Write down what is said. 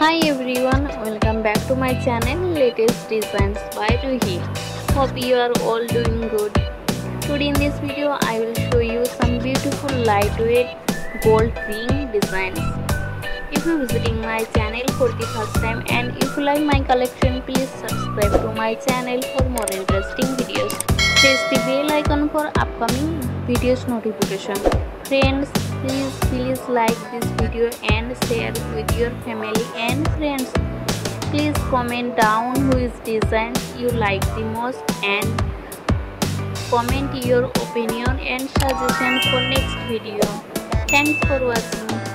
Hi everyone, welcome back to my channel Latest Designs by Ruhi. Hope you are all doing good. Today in this video I will show you some beautiful lightweight gold ring designs. If you are visiting my channel for the first time and if you like my collection please subscribe to my channel for more interesting videos. Press the bell icon for upcoming videos notification. Friends please please like this video and share with your family and friends. Please comment down which design you like the most and comment your opinion and suggestion for next video. Thanks for watching.